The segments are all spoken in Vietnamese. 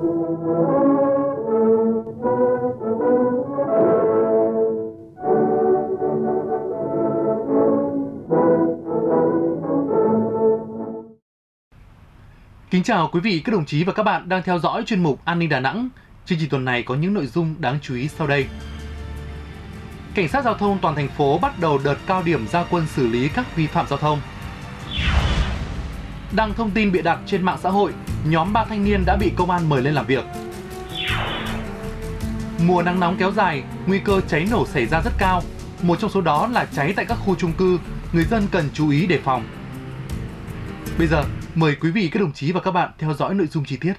Kính chào quý vị, các đồng chí và các bạn đang theo dõi chuyên mục An ninh Đà Nẵng. Chương trình tuần này có những nội dung đáng chú ý sau đây. Cảnh sát giao thông toàn thành phố bắt đầu đợt cao điểm gia quân xử lý các vi phạm giao thông. Đăng thông tin bịa đặt trên mạng xã hội, nhóm ba thanh niên đã bị công an mời lên làm việc. Mùa nắng nóng kéo dài, nguy cơ cháy nổ xảy ra rất cao. Một trong số đó là cháy tại các khu chung cư, người dân cần chú ý đề phòng. Bây giờ, mời quý vị các đồng chí và các bạn theo dõi nội dung chi tiết.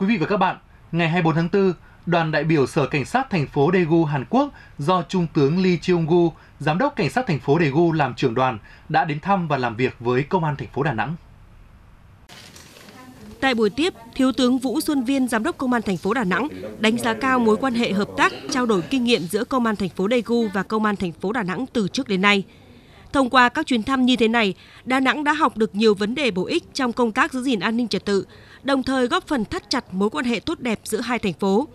Quý vị và các bạn, ngày 24 tháng 4, đoàn đại biểu Sở Cảnh sát thành phố Daegu, Hàn Quốc do Trung tướng Lee Cheong-gu, Giám đốc Cảnh sát thành phố Daegu làm trưởng đoàn đã đến thăm và làm việc với Công an thành phố Đà Nẵng. Tại buổi tiếp, Thiếu tướng Vũ Xuân Viên, Giám đốc Công an thành phố Đà Nẵng đánh giá cao mối quan hệ hợp tác, trao đổi kinh nghiệm giữa Công an thành phố Daegu và Công an thành phố Đà Nẵng từ trước đến nay. Thông qua các chuyến thăm như thế này, Đà Nẵng đã học được nhiều vấn đề bổ ích trong công tác giữ gìn an ninh trật tự, đồng thời góp phần thắt chặt mối quan hệ tốt đẹp giữa hai thành phố.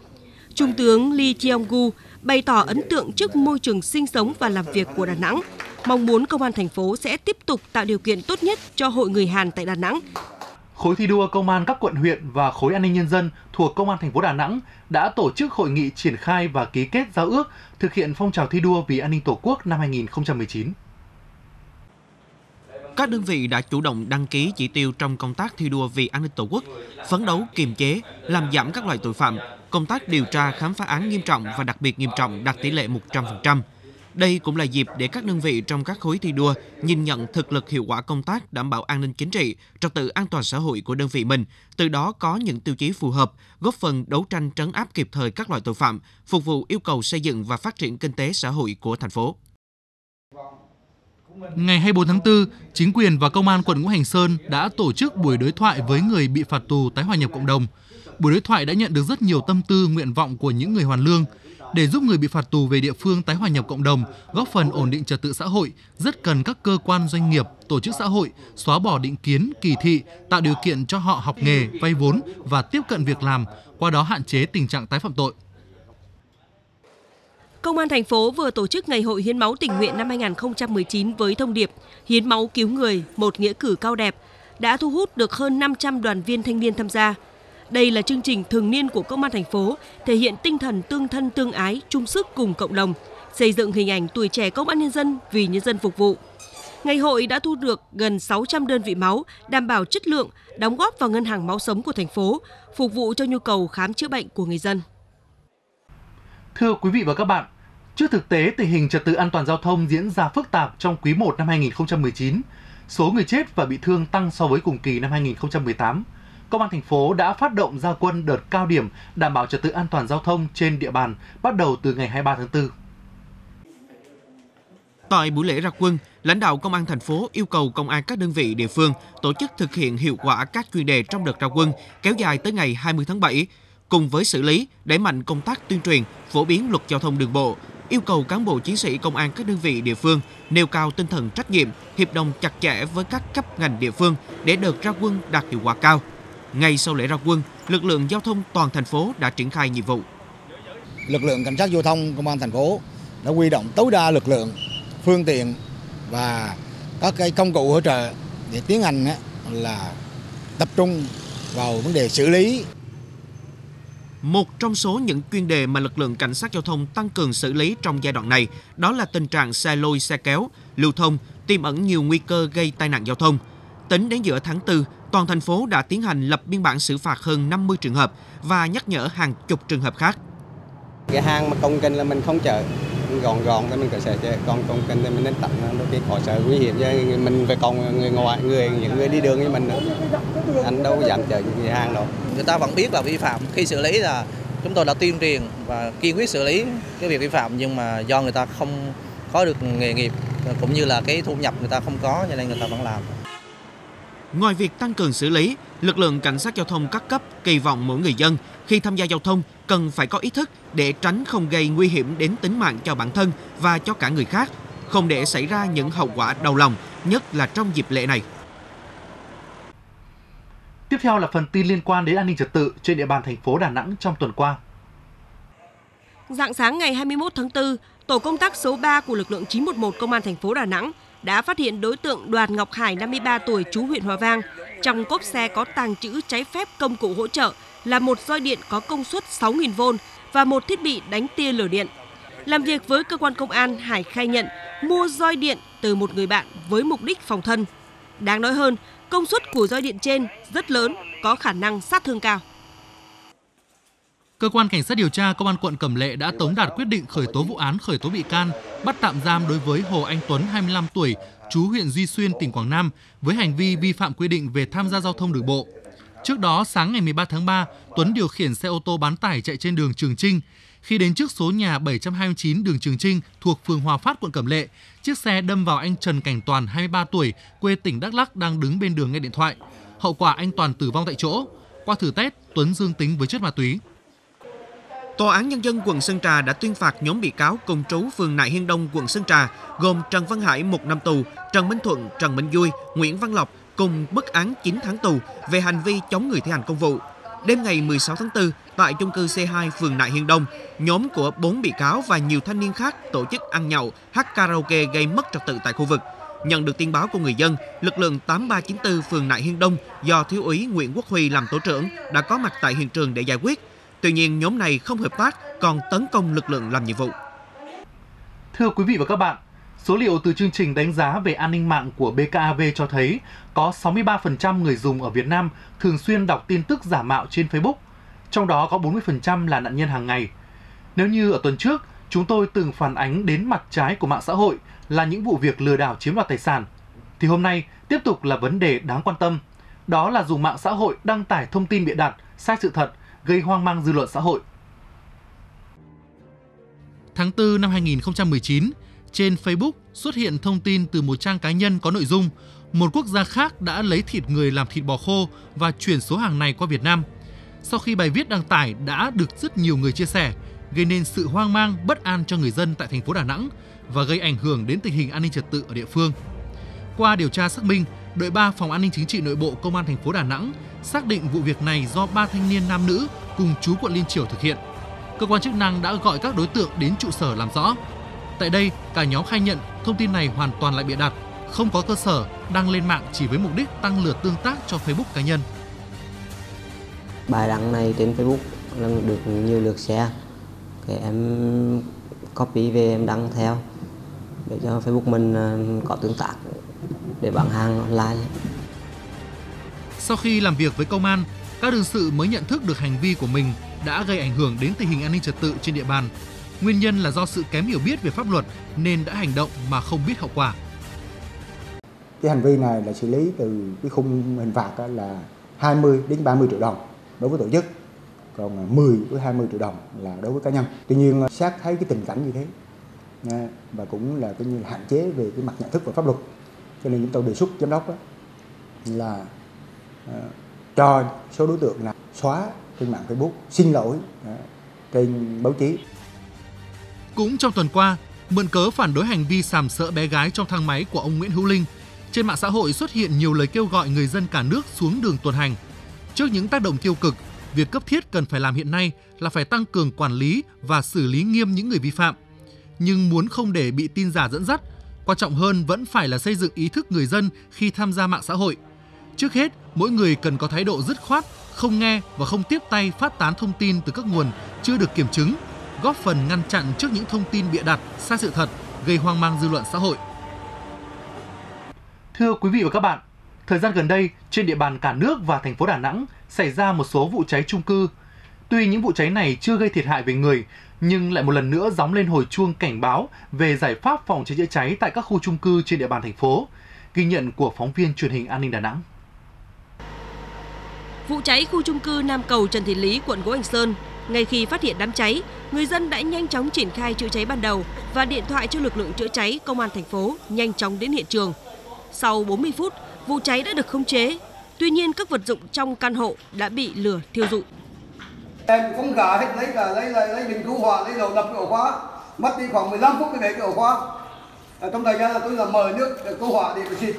Trung tướng Lee Cheong-gu bày tỏ ấn tượng trước môi trường sinh sống và làm việc của Đà Nẵng, mong muốn công an thành phố sẽ tiếp tục tạo điều kiện tốt nhất cho hội người Hàn tại Đà Nẵng. Khối thi đua công an các quận huyện và khối an ninh nhân dân thuộc Công an thành phố Đà Nẵng đã tổ chức hội nghị triển khai và ký kết giao ước thực hiện phong trào thi đua vì an ninh Tổ quốc năm 2019. Các đơn vị đã chủ động đăng ký chỉ tiêu trong công tác thi đua vì an ninh Tổ quốc, phấn đấu kiềm chế, làm giảm các loại tội phạm, công tác điều tra khám phá án nghiêm trọng và đặc biệt nghiêm trọng đạt tỷ lệ 100%. Đây cũng là dịp để các đơn vị trong các khối thi đua nhìn nhận thực lực hiệu quả công tác đảm bảo an ninh chính trị, trật tự an toàn xã hội của đơn vị mình, từ đó có những tiêu chí phù hợp, góp phần đấu tranh trấn áp kịp thời các loại tội phạm, phục vụ yêu cầu xây dựng và phát triển kinh tế xã hội của thành phố. Ngày 24 tháng 4, chính quyền và công an quận Ngũ Hành Sơn đã tổ chức buổi đối thoại với người bị phạt tù tái hòa nhập cộng đồng. Buổi đối thoại đã nhận được rất nhiều tâm tư, nguyện vọng của những người hoàn lương. Để giúp người bị phạt tù về địa phương tái hòa nhập cộng đồng, góp phần ổn định trật tự xã hội, rất cần các cơ quan doanh nghiệp, tổ chức xã hội xóa bỏ định kiến, kỳ thị, tạo điều kiện cho họ học nghề, vay vốn và tiếp cận việc làm, qua đó hạn chế tình trạng tái phạm tội. Công an thành phố vừa tổ chức Ngày hội hiến máu tình nguyện năm 2019 với thông điệp Hiến máu cứu người, một nghĩa cử cao đẹp, đã thu hút được hơn 500 đoàn viên thanh niên tham gia. Đây là chương trình thường niên của Công an thành phố, thể hiện tinh thần tương thân tương ái, chung sức cùng cộng đồng, xây dựng hình ảnh tuổi trẻ công an nhân dân vì nhân dân phục vụ. Ngày hội đã thu được gần 600 đơn vị máu, đảm bảo chất lượng, đóng góp vào ngân hàng máu sống của thành phố, phục vụ cho nhu cầu khám chữa bệnh của người dân. Thưa quý vị và các bạn, trước thực tế tình hình trật tự an toàn giao thông diễn ra phức tạp trong quý 1 năm 2019, số người chết và bị thương tăng so với cùng kỳ năm 2018. Công an thành phố đã phát động gia quân đợt cao điểm đảm bảo trật tự an toàn giao thông trên địa bàn bắt đầu từ ngày 23 tháng 4. Tại buổi lễ ra quân, lãnh đạo công an thành phố yêu cầu công an các đơn vị địa phương tổ chức thực hiện hiệu quả các chuyên đề trong đợt ra quân kéo dài tới ngày 20 tháng 7, cùng với xử lý, đẩy mạnh công tác tuyên truyền, phổ biến luật giao thông đường bộ, yêu cầu cán bộ chiến sĩ công an các đơn vị địa phương nêu cao tinh thần trách nhiệm, hiệp đồng chặt chẽ với các cấp ngành địa phương để đợt ra quân đạt hiệu quả cao. Ngay sau lễ ra quân, lực lượng giao thông toàn thành phố đã triển khai nhiệm vụ. Lực lượng cảnh sát giao thông công an thành phố đã huy động tối đa lực lượng, phương tiện và các cái công cụ hỗ trợ để tiến hành là tập trung vào vấn đề xử lý một trong số những chuyên đề mà lực lượng cảnh sát giao thông tăng cường xử lý trong giai đoạn này đó là tình trạng xe lôi xe kéo, lưu thông tiềm ẩn nhiều nguy cơ gây tai nạn giao thông. Tính đến giữa tháng 4, toàn thành phố đã tiến hành lập biên bản xử phạt hơn 50 trường hợp và nhắc nhở hàng chục trường hợp khác. Cái hàng mà công kênh là mình không chở gọn gọn thì mình có sẽ chở, còn công kênh thì mình nên tặng đôi khi có sợ nguy hiểm cho mình phải còn người ngoài người những người đi đường như mình nữa. Anh đâu có dám chở những hàng đâu. Người ta vẫn biết là vi phạm khi xử lý là chúng tôi đã tuyên truyền và kiên quyết xử lý cái việc vi phạm nhưng mà do người ta không có được nghề nghiệp cũng như là cái thu nhập người ta không có cho nên người ta vẫn làm. Ngoài việc tăng cường xử lý, lực lượng cảnh sát giao thông các cấp kỳ vọng mỗi người dân khi tham gia giao thông cần phải có ý thức để tránh không gây nguy hiểm đến tính mạng cho bản thân và cho cả người khác, không để xảy ra những hậu quả đau lòng, nhất là trong dịp lễ này. Tiếp theo là phần tin liên quan đến an ninh trật tự trên địa bàn thành phố Đà Nẵng trong tuần qua. Dạng sáng ngày 21 tháng 4, tổ công tác số 3 của lực lượng 911 công an thành phố Đà Nẵng đã phát hiện đối tượng Đoàn Ngọc Hải 53 tuổi chú huyện Hòa Vang trong cốp xe có tàng trữ cháy phép công cụ hỗ trợ là một roi điện có công suất 6.000V và một thiết bị đánh tia lửa điện. Làm việc với cơ quan công an, Hải khai nhận mua roi điện từ một người bạn với mục đích phòng thân. Đáng nói hơn, công suất của roi điện trên rất lớn, có khả năng sát thương cao. Cơ quan Cảnh sát điều tra Công an quận Cẩm Lệ đã tống đạt quyết định khởi tố vụ án khởi tố bị can, bắt tạm giam đối với Hồ Anh Tuấn, 25 tuổi, chú huyện Duy Xuyên, tỉnh Quảng Nam với hành vi vi phạm quy định về tham gia giao thông đường bộ. Trước đó, sáng ngày 13 tháng 3, Tuấn điều khiển xe ô tô bán tải chạy trên đường Trường Trinh. Khi đến trước số nhà 729 đường Trường Trinh thuộc phường Hòa Phát, quận Cẩm Lệ, chiếc xe đâm vào anh Trần Cảnh Toàn, 23 tuổi, quê tỉnh Đắk Lắk đang đứng bên đường nghe điện thoại. Hậu quả anh Toàn tử vong tại chỗ. Qua thử test, Tuấn dương tính với chất ma túy. Tòa án Nhân dân quận Sơn Trà đã tuyên phạt nhóm bị cáo cùng trú phường Nại Hiên Đông, quận Sơn Trà, gồm Trần Văn Hải một năm tù, Trần Minh Thuận, Trần Minh Vui, Nguyễn Văn Lộc cùng bức án 9 tháng tù về hành vi chống người thi hành công vụ. Đêm ngày 16 tháng 4, tại chung cư C2 phường Nại Hiên Đông, nhóm của bốn bị cáo và nhiều thanh niên khác tổ chức ăn nhậu, hát karaoke gây mất trật tự tại khu vực. Nhận được tin báo của người dân, lực lượng 8394 phường Nại Hiên Đông do thiếu úy Nguyễn Quốc Huy làm tổ trưởng đã có mặt tại hiện trường để giải quyết. Tuy nhiên, nhóm này không hợp tác, còn tấn công lực lượng làm nhiệm vụ. Thưa quý vị và các bạn, số liệu từ chương trình đánh giá về an ninh mạng của BKAV cho thấy có 63% người dùng ở Việt Nam thường xuyên đọc tin tức giả mạo trên Facebook, trong đó có 40% là nạn nhân hàng ngày. Nếu như ở tuần trước, chúng tôi từng phản ánh đến mặt trái của mạng xã hội là những vụ việc lừa đảo chiếm đoạt tài sản, thì hôm nay tiếp tục là vấn đề đáng quan tâm. Đó là dùng mạng xã hội đăng tải thông tin bịa đặt, sai sự thật, gây hoang mang dư luận xã hội. Tháng 4 năm 2019, trên Facebook xuất hiện thông tin từ một trang cá nhân có nội dung một quốc gia khác đã lấy thịt người làm thịt bò khô và chuyển số hàng này qua Việt Nam. Sau khi bài viết đăng tải đã được rất nhiều người chia sẻ, gây nên sự hoang mang, bất an cho người dân tại thành phố Đà Nẵng và gây ảnh hưởng đến tình hình an ninh trật tự ở địa phương. Qua điều tra xác minh, đội 3 phòng an ninh chính trị nội bộ công an thành phố Đà Nẵng xác định vụ việc này do ba thanh niên nam nữ cùng chú quận Liên Triểu thực hiện. Cơ quan chức năng đã gọi các đối tượng đến trụ sở làm rõ. Tại đây, cả nhóm khai nhận thông tin này hoàn toàn là bịa đặt, không có cơ sở, đăng lên mạng chỉ với mục đích tăng lượt tương tác cho Facebook cá nhân. Bài đăng này trên Facebook được nhiều lượt share, cái em copy về em đăng theo để cho Facebook mình ờ, có tương tác để bán hàng online. Sau khi làm việc với công an, các đương sự mới nhận thức được hành vi của mình đã gây ảnh hưởng đến tình hình an ninh trật tự trên địa bàn. Nguyên nhân là do sự kém hiểu biết về pháp luật nên đã hành động mà không biết hậu quả. Cái hành vi này là xử lý từ cái khung hình phạt là 20 đến 30 triệu đồng đối với tổ chức, còn 10 với 20 triệu đồng là đối với cá nhân. Tuy nhiên ờ, sát thấy cái tình cảnh như thế và cũng là cái như là hạn chế về cái mặt nhận thức và pháp luật cho nên chúng tôi đề xuất giám đốc là ờ, cho số đối tượng là xóa trên mạng Facebook xin lỗi ờ, trên báo chí cũng trong tuần qua mượn cớ phản đối hành vi sàm sỡ bé gái trong thang máy của ông Nguyễn Hữu Linh trên mạng xã hội xuất hiện nhiều lời kêu gọi người dân cả nước xuống đường tuần hành. Trước những tác động tiêu cực việc cấp thiết cần phải làm hiện nay là phải tăng cường quản lý và xử lý nghiêm những người vi phạm. Nhưng muốn không để bị tin giả dẫn dắt Quan trọng hơn vẫn phải là xây dựng ý thức người dân khi tham gia mạng xã hội. Trước hết, mỗi người cần có thái độ dứt khoát, không nghe và không tiếp tay phát tán thông tin từ các nguồn chưa được kiểm chứng, góp phần ngăn chặn trước những thông tin bịa đặt, sai sự thật, gây hoang mang dư luận xã hội. Thưa quý vị và các bạn, thời gian gần đây trên địa bàn cả nước và thành phố Đà Nẵng xảy ra một số vụ cháy trung cư. Tuy những vụ cháy này chưa gây thiệt hại về người, nhưng lại một lần nữa gióng lên hồi chuông cảnh báo về giải pháp phòng cháy chữa cháy tại các khu chung cư trên địa bàn thành phố. Ghi nhận của phóng viên truyền hình An ninh Đà Nẵng. Vụ cháy khu chung cư Nam Cầu Trần Thị Lý, quận Ngũ Hành Sơn. Ngay khi phát hiện đám cháy, người dân đã nhanh chóng triển khai chữa cháy ban đầu và điện thoại cho lực lượng chữa cháy công an thành phố nhanh chóng đến hiện trường. Sau 40 phút, Vụ cháy đã được khống chế, tuy nhiên các vật dụng trong căn hộ đã bị lửa thiêu rụi. Em cũng gà hết lấy cả lấy lấy, lấy bình cứu hỏa lấy dầu đập cái ổ khóa, mất đi khoảng 15 phút để cái ổ khóa. À, trong thời gian là tôi là mời nước để cứu hỏa để xịt.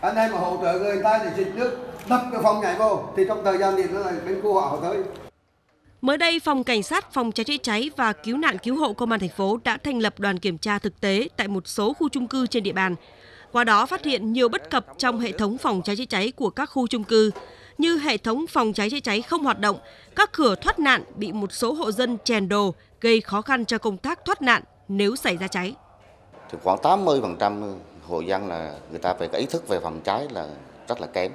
Anh em mà hỗ trợ người ta để xịt nước đập cái phòng nhảy vô thì trong thời gian thì nó là bên cứu hỏa họ tới. Mới đây, Phòng Cảnh sát Phòng cháy chữa cháy và Cứu nạn Cứu hộ Công an thành phố đã thành lập đoàn kiểm tra thực tế tại một số khu chung cư trên địa bàn. Qua đó phát hiện nhiều bất cập trong hệ thống phòng cháy chữa cháy của các khu chung cư, như hệ thống phòng cháy chữa cháy không hoạt động, các cửa thoát nạn bị một số hộ dân chèn đồ, gây khó khăn cho công tác thoát nạn nếu xảy ra cháy. Thì khoảng 80% hộ dân là người ta về cái ý thức về phòng cháy là rất là kém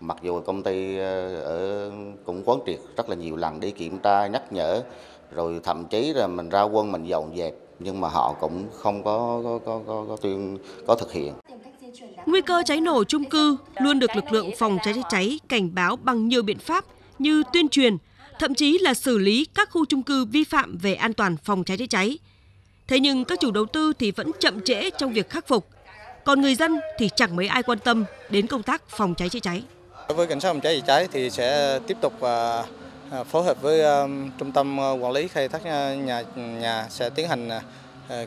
mặc dù công ty ờ, ở cũng quán triệt rất là nhiều lần đi kiểm tra nhắc nhở rồi thậm chí là mình ra quân mình dọn dẹp nhưng mà họ cũng không có có có có, có tuyên có thực hiện Nguy cơ cháy nổ chung cư luôn được lực lượng phòng cháy chữa cháy cảnh báo bằng nhiều biện pháp như tuyên truyền, thậm chí là xử lý các khu chung cư vi phạm về an toàn phòng cháy chữa cháy. Thế nhưng các chủ đầu tư thì vẫn chậm trễ trong việc khắc phục, còn người dân thì chẳng mấy ai quan tâm đến công tác phòng cháy chữa cháy. Đối với cảnh sát phòng cháy chữa cháy thì sẽ tiếp tục và à, phối hợp với à, trung tâm à, quản lý khai thác nhà nhà sẽ tiến hành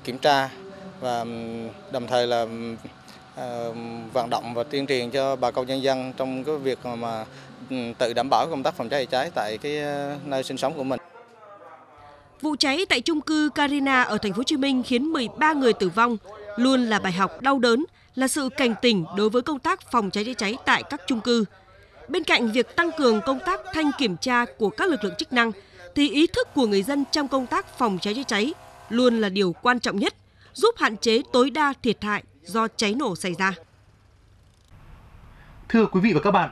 kiểm tra và đồng thời là vận động và tuyên truyền cho bà con nhân dân trong cái việc mà tự đảm bảo công tác phòng cháy chữa cháy tại cái nơi sinh sống của mình. Vụ cháy tại chung cư Carina ở thành phố Hồ Chí Minh khiến 13 người tử vong, luôn là bài học đau đớn, là sự cảnh tỉnh đối với công tác phòng cháy chữa cháy tại các chung cư. Bên cạnh việc tăng cường công tác thanh kiểm tra của các lực lượng chức năng, thì ý thức của người dân trong công tác phòng cháy chữa cháy luôn là điều quan trọng nhất, giúp hạn chế tối đa thiệt hại do cháy nổ xảy ra. Thưa quý vị và các bạn,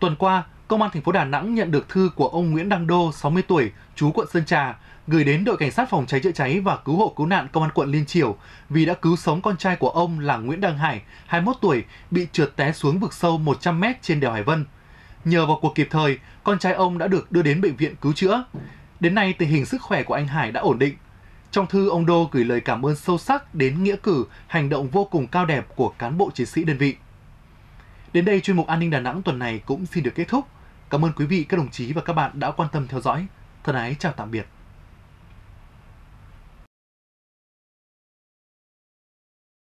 tuần qua, Công an thành phố Đà Nẵng nhận được thư của ông Nguyễn Đăng Đô, 60 tuổi, chú quận Sơn Trà, gửi đến đội cảnh sát phòng cháy chữa cháy và cứu hộ cứu nạn công an quận Liên triều vì đã cứu sống con trai của ông là Nguyễn Đăng Hải, 21 tuổi, bị trượt té xuống vực sâu 100 m trên đèo Hải Vân. Nhờ vào cuộc kịp thời, con trai ông đã được đưa đến bệnh viện cứu chữa. Đến nay, tình hình sức khỏe của anh Hải đã ổn định. Trong thư, ông Đô gửi lời cảm ơn sâu sắc đến nghĩa cử, hành động vô cùng cao đẹp của cán bộ chiến sĩ đơn vị. Đến đây, chuyên mục An ninh Đà Nẵng tuần này cũng xin được kết thúc. Cảm ơn quý vị, các đồng chí và các bạn đã quan tâm theo dõi. Thân ái chào tạm biệt.